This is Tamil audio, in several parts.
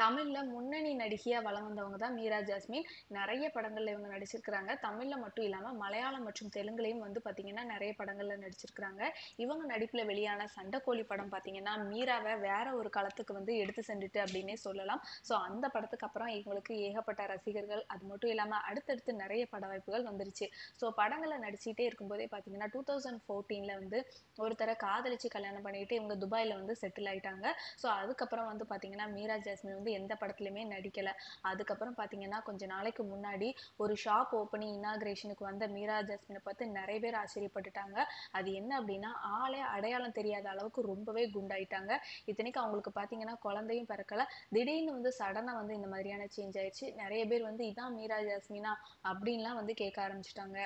தமிழில் முன்னணி நடிகையாக வளம் வந்தவங்க தான் மீரா ஜாஸ்மின். நிறைய படங்களில் இவங்க நடிச்சிருக்கிறாங்க. தமிழில் மட்டும் இல்லாமல் மலையாளம் மற்றும் தெலுங்குலையும் வந்து பார்த்திங்கன்னா நிறைய படங்களில் நடிச்சிருக்கிறாங்க. இவங்க நடிப்பில் வெளியான சண்டைக்கோழி படம் பார்த்திங்கன்னா மீராவை வேற ஒரு களத்துக்கு வந்து எடுத்து சென்றுட்டு அப்படின்னே சொல்லலாம். ஸோ அந்த படத்துக்கு அப்புறம் இவங்களுக்கு ஏகப்பட்ட ரசிகர்கள் அது மட்டும் இல்லாமல் அடுத்தடுத்து நிறைய பட வாய்ப்புகள் வந்துருச்சு. ஸோ படங்களை நடிச்சுட்டே இருக்கும்போதே பார்த்தீங்கன்னா டூ தௌசண்ட் ஃபோர்டீனில் வந்து ஒருத்தரை காதலிச்சு கல்யாணம் பண்ணிட்டு இவங்க துபாயில் வந்து செட்டில் ஆயிட்டாங்க. ஸோ அதுக்கப்புறம் வந்து பார்த்திங்கன்னா மீரா ஜாஸ்மின் வந்து எந்த படத்துலையுமே நடிக்கல. அதுக்கப்புறம் பாத்தீங்கன்னா கொஞ்ச நாளைக்கு முன்னாடி ஒரு ஷாப் ஓப்பனிங் இனாகிரேஷனுக்கு வந்த மீரா ஜாஸ்மினை பார்த்து நிறைய பேர் ஆச்சரியப்பட்டுட்டாங்க. அது என்ன அப்படின்னா ஆளே அடையாளம் தெரியாத அளவுக்கு ரொம்பவே குண்டாயிட்டாங்க. இத்தனைக்கு அவங்களுக்கு பாத்தீங்கன்னா குழந்தையும் பிறக்கல. திடீர்னு வந்து சடனா வந்து இந்த மாதிரியான சேஞ்ச் ஆயிடுச்சு. நிறைய பேர் வந்து இதான் மீரா ஜாஸ்மினா? அப்படின்லாம் வந்து கேட்க ஆரம்பிச்சிட்டாங்க.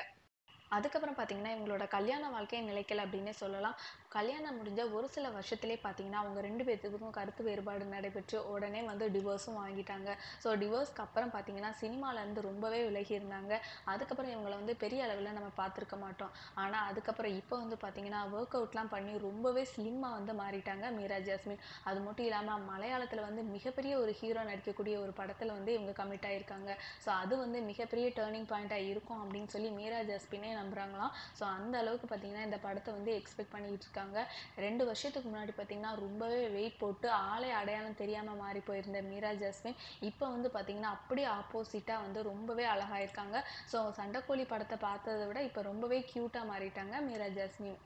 அதுக்கப்புறம் பார்த்தீங்கன்னா இவங்களோட கல்யாண வாழ்க்கையை நிலைக்கல அப்படின்னே சொல்லலாம். கல்யாணம் முடிஞ்ச ஒரு சில வருஷத்துலேயே பார்த்தீங்கன்னா அவங்க ரெண்டு பேர்த்துக்கும் கருத்து வேறுபாடு நடைபெற்று உடனே வந்து டிவோர்ஸும் வாங்கிட்டாங்க. ஸோ டிவோர்ஸ்க்கு அப்புறம் பார்த்தீங்கன்னா சினிமாலேருந்து ரொம்பவே விலகி இருந்தாங்க. அதுக்கப்புறம் இவங்களை வந்து பெரிய அளவில் நம்ம பார்த்துருக்க மாட்டோம். ஆனால் அதுக்கப்புறம் இப்போ வந்து பார்த்தீங்கன்னா ஒர்க் அவுட்லாம் பண்ணி ரொம்பவே ஸ்லிம்மாக வந்து மாறிட்டாங்க மீரா ஜாஸ்மின். அது மட்டும் இல்லாமல் மலையாளத்தில் வந்து மிகப்பெரிய ஒரு ஹீரோ நடிக்கக்கூடிய ஒரு படத்தில் வந்து இவங்க கமிட் ஆயிருக்காங்க. ஸோ அது வந்து மிகப்பெரிய டேர்னிங் பாயிண்ட்டாக இருக்கும் அப்படின்னு சொல்லி மீரா ஜாஸ்மினே நம்புறாங்களாம். ஸோ அந்த அளவுக்கு பார்த்தீங்கன்னா இந்த படத்தை வந்து எக்ஸ்பெக்ட் பண்ணிட்டு இருக்காங்க. ரெண்டு வருஷத்துக்கு முன்னாடி பார்த்தீங்கன்னா ரொம்பவே வெயிட் போட்டு ஆளே அடையாளம் தெரியாமல் மாறி போயிருந்த மீரா ஜாஸ்மின் இப்போ வந்து பார்த்தீங்கன்னா அப்படியே ஆப்போசிட்டாக வந்து ரொம்பவே அழகாயிருக்காங்க. ஸோ சண்டைக்கோழி படத்தை பார்த்ததை விட இப்போ ரொம்பவே க்யூட்டாக மாறிட்டாங்க மீரா ஜாஸ்மின்.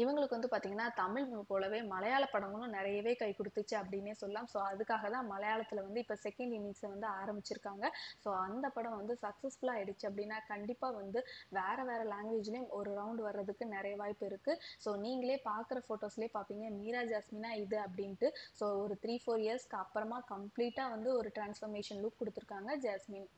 இவங்களுக்கு வந்து பார்த்திங்கன்னா தமிழ் போலவே மலையாள படங்களும் நிறையவே கை கொடுத்துச்சு அப்படின்னே சொல்லலாம். ஸோ அதுக்காக தான் மலையாளத்தில் வந்து இப்போ செகண்ட் இன்னிங்ஸை வந்து ஆரம்பிச்சிருக்காங்க. ஸோ அந்த படம் வந்து சக்ஸஸ்ஃபுல்லாக ஆயிடுச்சு அப்படின்னா கண்டிப்பாக வந்து வேற வேற லாங்குவேஜ்லேயும் ஒரு ரவுண்ட் வர்றதுக்கு நிறைய வாய்ப்பு இருக்குது ஸோ நீங்களே பார்க்குற ஃபோட்டோஸ்லேயே பார்ப்பீங்க மீரா ஜாஸ்மினா இது அப்படின்ட்டு. ஸோ ஒரு த்ரீ ஃபோர் இயர்ஸ்க்கு அப்புறமா கம்ப்ளீட்டாக வந்து ஒரு டிரான்ஸ்ஃபர்மேஷன் லுக் கொடுத்துருக்காங்க ஜாஸ்மின்.